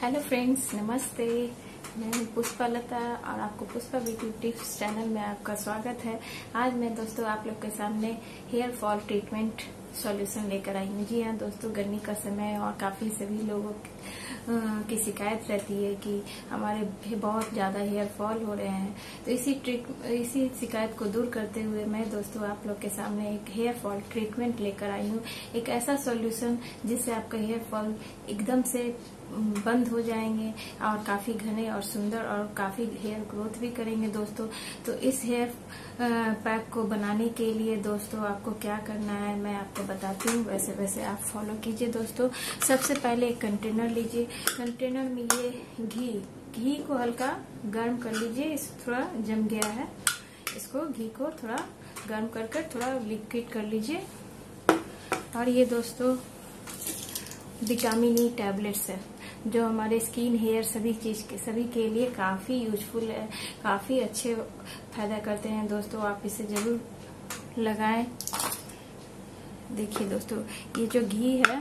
Hello friends नमस्ते। मैं पुष्पा लता और आपको पुष्पा ब्यूटी टिप्स चैनल में आपका स्वागत है। आज मैं दोस्तों आप लोग के सामने हेयर फॉल ट्रीटमेंट सॉल्यूशन लेकर आई हूँ। जी हाँ दोस्तों, गर्मी का समय और काफ़ी सभी लोगों की शिकायत रहती है कि हमारे बहुत ज़्यादा हेयर फॉल हो रहे हैं। तो इसी ट्रीट इसी शिकायत को दूर करते हुए मैं दोस्तों आप लोग के सामने एक हेयर फॉल ट्रीटमेंट लेकर आई हूँ। एक ऐसा सॉल्यूशन जिससे आपका हेयर फॉल एकदम से बंद हो जाएँगे और काफ़ी घने और सुंदर और काफ़ी हेयर ग्रोथ भी करेंगे दोस्तों। तो इस हेयर पैक को बनाने के लिए दोस्तों आपको क्या करना है मैं आपको बताती हूँ। वैसे वैसे आप फॉलो कीजिए दोस्तों। सबसे पहले एक कंटेनर लीजिए। कंटेनर में ये घी घी को हल्का गर्म कर लीजिए। इस थोड़ा जम गया है। इसको घी को थोड़ा गर्म कर कर थोड़ा लिक्विड कर लीजिए। और ये दोस्तों विटामिन ई टैबलेट्स है। जो हमारे स्किन हेयर सभी चीज़ के, सभी के लिए काफ़ी यूजफुल है, काफ़ी अच्छे फ़ायदा करते हैं। दोस्तों, आप इसे ज़रूर लगाएँ। देखिए दोस्तों, ये जो घी है,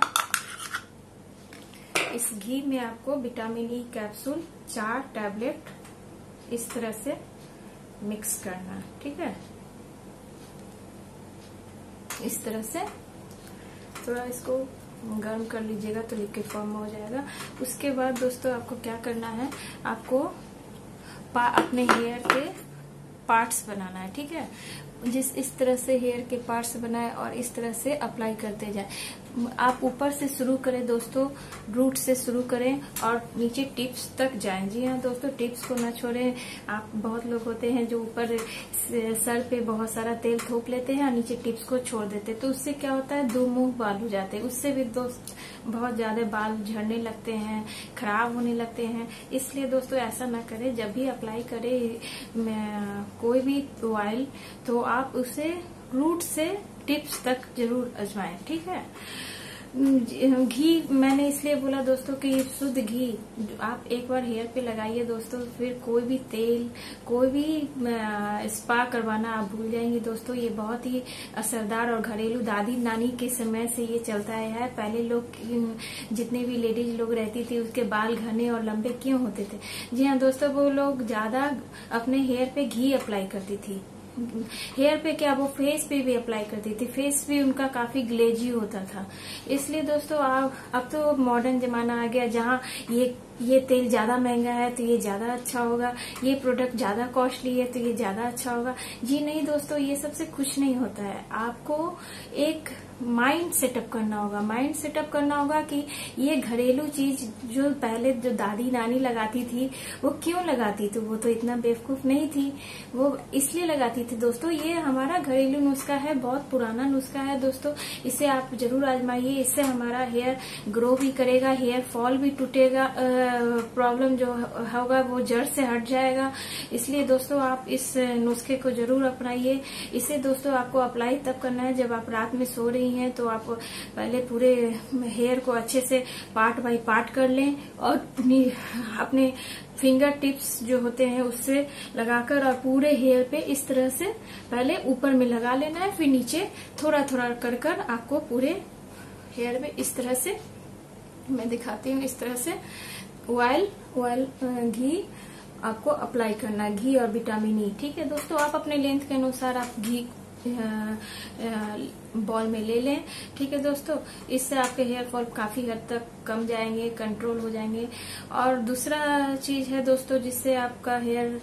इस घी में आपको विटामिन ई कैप्सूल चार टैबलेट इस तरह से मिक्स करना, ठीक है? इस तरह से, थोड़ा इसको गर्म कर लीजिएगा तो लिक्विड फॉर्म हो जाएगा। उसके बाद दोस्तों आपको क्या करना है, आपको अपने हेयर के पार्ट्स बनाना है, ठीक है? जिस इस तरह से हेयर के पार्ट्स बनाए और इस तरह से अप्लाई करते जाए। आप ऊपर से शुरू करें दोस्तों रूट से शुरू करें और नीचे टिप्स तक जाएँ। जी हाँ दोस्तों टिप्स को ना छोड़ें। आप बहुत लोग होते हैं जो ऊपर सर पे बहुत सारा तेल थोप लेते हैं और नीचे टिप्स को छोड़ देते हैं। तो उससे क्या होता है? दो मुँह बाल हो जाते हैं। उससे भी दोस्त बहुत ज़्यादा बाल झड़ने लगते हैं, खराब होने लगते हैं। इसलिए दोस्तों ऐसा ना करें। जब भी अप्लाई करें कोई भी ऑयल तो आप उसे रूट से टिप्स तक ज़रूर अजमाएँ, ठीक है? घी, मैंने इसलिए बोला दोस्तों कि शुद्ध घी, आप एक बार हेयर पे लगाइए दोस्तों, फिर कोई भी तेल, कोई भी स्पा करवाना आप भूल जाएँगे दोस्तों, ये बहुत ही असरदार और घरेलू दादी नानी के समय से ये चलता है। पहले लोग जितने भी लेडीज़ लोग रहती थी, उसके बाल घने और लंबे क्यों होते थे? जी हाँ दोस्तों, वो लोग ज़्यादा अपने हेयर पे घी अप्लाई करती थी। हेयर पे क्या, वो फेस पे भी अप्लाई करती थी। फेस भी उनका काफ़ी ग्लेजी होता था। इसलिए दोस्तों, आप, अब तो मॉडर्न जमाना आ गया, जहाँ ये ये तेल ज़्यादा महँगा है तो ये ज़्यादा अच्छा होगा। ये प्रोडक्ट ज़्यादा कॉस्टली है तो ये ज़्यादा अच्छा होगा। जी नहीं दोस्तों, ये सबसे कुछ नहीं होता है। आपको एक माइंड सेटअप करना होगा। माइंड सेटअप करना होगा कि ये घरेलू चीज़ जो पहले जो दादी नानी लगाती थी, वो क्यों लगाती थी? वो तो इतना बेवकूफ़ नहीं थी। वो इसलिए लगाती थी। दोस्तों, ये हमारा घरेलू नुस्खा है, बहुत पुराना नुस्खा है दोस्तों। इसे आप ज़रूर आजमाइए। इससे हमारा हेयर ग्रो भी करेगा हेयर फॉल भी टूटेगा प्रॉब्लम जो होगा वो जड़ से हट जाएगा। इसलिए दोस्तों, आप इस नुस्खे को ज़रूर अपनाइए। इसे दोस्तों, आपको अप्लाई तब करना है जब आप रात में सो रही हैं तो आप पहले पूरे हेयर को अच्छे से पार्ट बाय पार्ट कर लें और अपनी, अपने फिंगर टिप्स जो होते हैं उससे लगाकर और पूरे हेयर पे इस तरह से पहले ऊपर में लगा लेना है, फिर नीचे थोड़ा थोड़ा कर कर आपको पूरे हेयर में इस तरह से, मैं दिखाती हूँ इस तरह से। ऑयल ऑयल घी, आपको अप्लाई करना है। घी और विटामिन ई ठीक है दोस्तों? आप अपने लेंथ के अनुसार आप घी बॉल में ले लें, ठीक है दोस्तों? इससे आपके हेयर फॉल काफ़ी हद तक कम जाएँगे, कंट्रोल हो जाएँगे। और दूसरा चीज़ है दोस्तों, जिससे आपका हेयर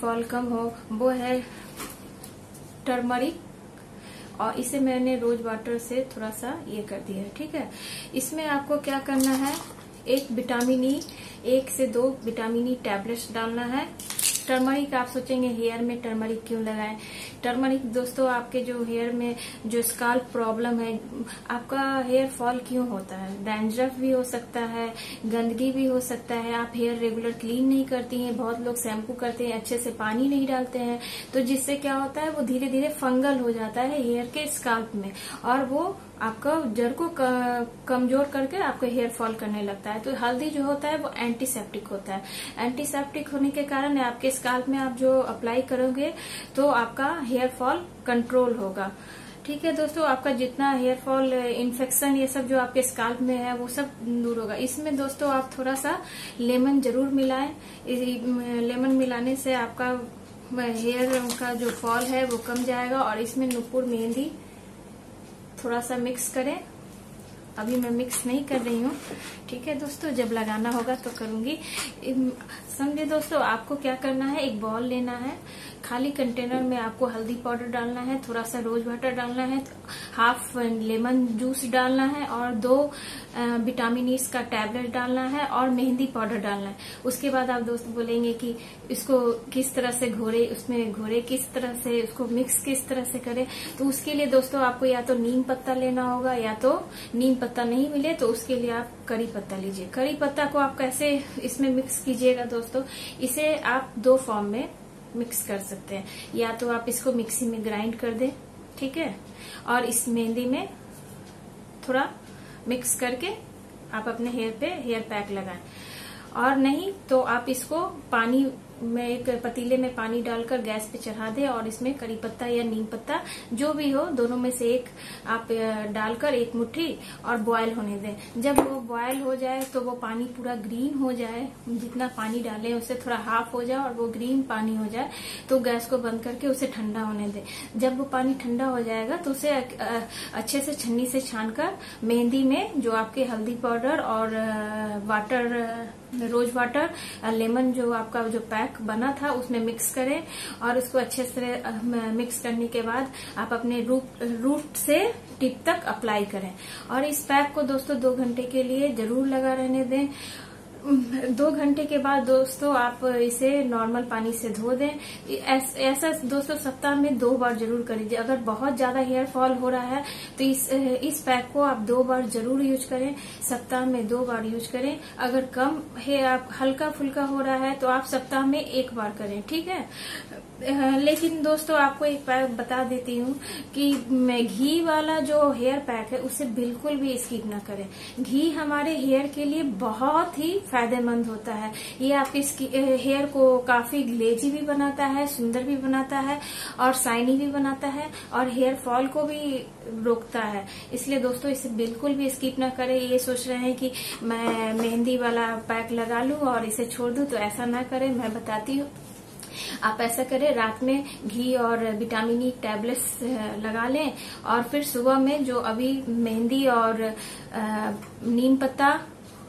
फॉल कम हो, वो है टर्मरिक। और इसे मैंने रोज वाटर से थोड़ा सा ये कर दिया है, ठीक है? इसमें आपको क्या करना है? एक विटामिन ई एक से दो विटामिन ई टैबलेट्स डालना है। टर्मरिक आप सोचेंगे, हेयर में टर्मरिक क्यों लगाएँ? टर्मरिक दोस्तों, आपके जो हेयर में जो स्काल्प प्रॉब्लम है, आपका हेयर फॉल क्यों होता है? डैंड्रफ भी हो सकता है, गंदगी भी हो सकता है। आप हेयर रेगुलर क्लीन नहीं करती हैं, बहुत लोग शैम्पू करते हैं, अच्छे से पानी नहीं डालते हैं। तो जिससे क्या होता है, वो धीरे धीरे फंगल हो जाता है हेयर के स्काल्प में और वो आपका जड़ को कमज़ोर करके आपका हेयर फॉल करने लगता है। तो हल्दी जो होता है वो एंटीसेप्टिक होता है। एंटीसेप्टिक होने के कारण आपके स्काल्प में आप जो अप्लाई करोगे तो आपका हेयर फॉल कंट्रोल होगा। ठीक है दोस्तों, आपका जितना हेयर फॉल इन्फेक्शन ये सब जो आपके स्काल्प में है, वो सब दूर होगा। इसमें दोस्तों आप थोड़ा सा लेमन ज़रूर मिलाएँ। लेमन मिलाने से आपका हेयर का जो फॉल है वो कम जाएगा और इसमें नुपुर मेहंदी थोड़ा सा मिक्स करें। अभी मैं मिक्स नहीं कर रही हूँ। ठीक है दोस्तों, जब लगाना होगा तो करूँगी। समझे दोस्तों, आपको क्या करना है? एक बॉल लेना है। खाली कंटेनर में आपको हल्दी पाउडर डालना है, थोड़ा सा रोज वाटर डालना है, हाफ़ लेमन जूस डालना है और दो विटामिन ई का टैबलेट डालना है और मेहंदी पाउडर डालना है। उसके बाद आप दोस्त बोलेंगे कि इसको किस तरह से घोरे, उसमें घोरे किस तरह से, उसको मिक्स किस तरह से करें। तो उसके लिए दोस्तों आपको या तो नीम पत्ता लेना होगा या तो नीम पत्ता नहीं मिले तो उसके लिए आप करी पत्ता लीजिए। करी पत्ता को आप कैसे इसमें मिक्स कीजिएगा दोस्तों? इसे आप दो फॉर्म में मिक्स कर सकते हैं। या तो आप इसको मिक्सी में ग्राइंड कर दें, ठीक है? और इस मेहंदी में थोड़ा मिक्स करके आप अपने हेयर पे हेयर पैक लगाएँ। और नहीं तो आप इसको पानी में एक पतीले में पानी डालकर गैस पे चढ़ा दे और इसमें करी पत्ता या नीम पत्ता, जो भी हो, दोनों में से एक आप डालकर एक मुट्ठी और बॉयल होने दें। जब वो बॉयल हो जाए तो वो पानी पूरा ग्रीन हो जाए। जितना पानी डालें, उससे थोड़ा हाफ़ हो जाए और वो ग्रीन पानी हो जाए तो गैस को बंद करके उसे ठंडा होने दें। जब वो पानी ठंडा हो जाएगा तो उसे अच्छे से छन्नी से छानकर मेहंदी में, जो आपके हल्दी पाउडर और वाटर रोज वाटर लेमन जो आपका जो पैक बना था, उसमें मिक्स करें और उसको अच्छे से मिक्स करने के बाद आप अपने रूट रूट से टिप तक अप्लाई करें। और इस पैक को दोस्तों दो घंटे के लिए ज़रूर लगा रहने दें। दो घंटे के बाद दोस्तों आप इसे नॉर्मल पानी से धो दें। ऐसा दोस्तों सप्ताह में दो बार ज़रूर कर लीजिए। अगर बहुत ज़्यादा हेयर फॉल हो रहा है तो इस इस पैक को आप दो बार ज़रूर यूज़ करें। सप्ताह में दो बार यूज़ करें। अगर कम हेयर आप हल्का फुल्का हो रहा है तो आप सप्ताह में एक बार करें, ठीक है? लेकिन दोस्तों, आपको एक पैक बता देती हूँ कि घी वाला जो हेयर पैक है, उसे बिल्कुल भी स्किप ना करें। घी हमारे हेयर के लिए बहुत ही फ़ायदेमंद होता है। ये आपके हेयर को काफ़ी ग्लेजी भी बनाता है, सुंदर भी बनाता है और साइनी भी बनाता है और हेयर फॉल को भी रोकता है। इसलिए दोस्तों, इसे बिल्कुल भी स्किप ना करें। ये सोच रहे हैं कि मैं मेहंदी वाला पैक लगा लूँ और इसे छोड़ दूँ तो ऐसा ना करें। मैं बताती हूँ। आप ऐसा करें, रात में घी और विटामिन ई टैबलेट्स लगा लें और फिर सुबह में जो अभी मेहंदी और नीम पत्ता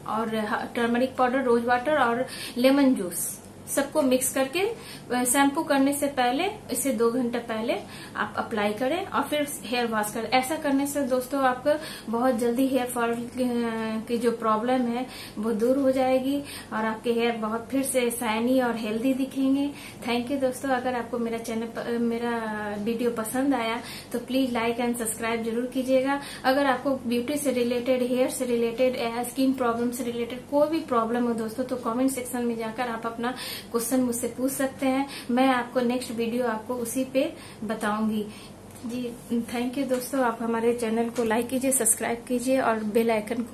और टर्मरिक पाउडर रोज वाटर और लेमन जूस सबको मिक्स करके शैम्पू करने से पहले, इसे दो घंटे पहले आप अप्लाई करें और फिर हेयर वॉश करें। ऐसा करने से दोस्तों आपको बहुत जल्दी हेयर फॉल की जो प्रॉब्लम है, वो दूर हो जाएगी और आपके हेयर बहुत फिर से शाइनी और हेल्दी दिखेंगे। थैंक यू दोस्तों। अगर आपको मेरा चैनल मेरा वीडियो पसंद आया तो प्लीज़ लाइक एंड सब्सक्राइब ज़रूर कीजिएगा। अगर आपको ब्यूटी से रिलेटेड हेयर से रिलेटेड स्किन प्रॉब्लम से रिलेटेड कोई भी प्रॉब्लम हो दोस्तों तो कॉमेंट सेक्शन में जाकर आप अपना क्वेश्चन मुझसे पूछ सकते हैं। मैं आपको नेक्स्ट वीडियो आपको उसी पे बताऊँगी। जी थैंक यू दोस्तों। आप हमारे चैनल को लाइक कीजिए सब्सक्राइब कीजिए और बेल आइकन को